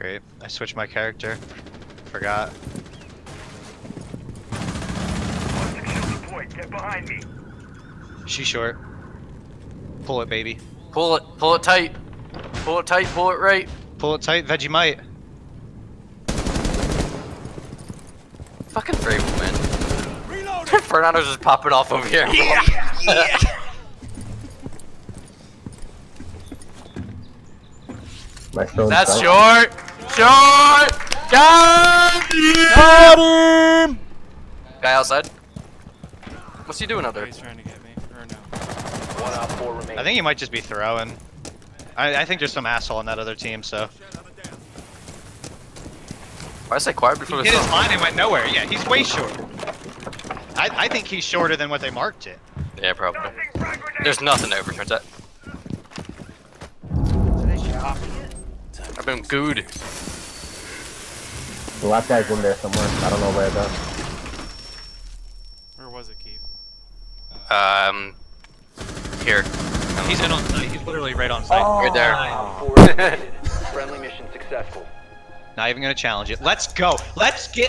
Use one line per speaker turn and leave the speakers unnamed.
Great. I switched my character. Forgot.
Get behind me.
She short. Pull it, baby.
Pull it, pull it tight. Pull it tight, pull it right.
Pull it tight, Vegemite.
Fucking Vrabel, man. Fernando's just popping off over here.
Yeah! yeah!
That's short! Short! Got him!
Got him!
Guy outside. What's he doing out there?
He's trying to get me. Or no.
One out four remaining.
I think he might just be throwing. I, I think there's some asshole on that other team, so.
Why I say quiet before
He
the
hit his
sun?
line and went nowhere. Yeah, he's way short. I, I think he's shorter than what they marked it.
Yeah, probably. There's nothing to overcharge that. I've been good.
The last guy's in there somewhere. I don't know where though.
Where was it, Keith?
Um, here.
He's in on site. He's literally right on site.
Right there.
Friendly mission successful.
Not even gonna challenge it. Let's go. Let's get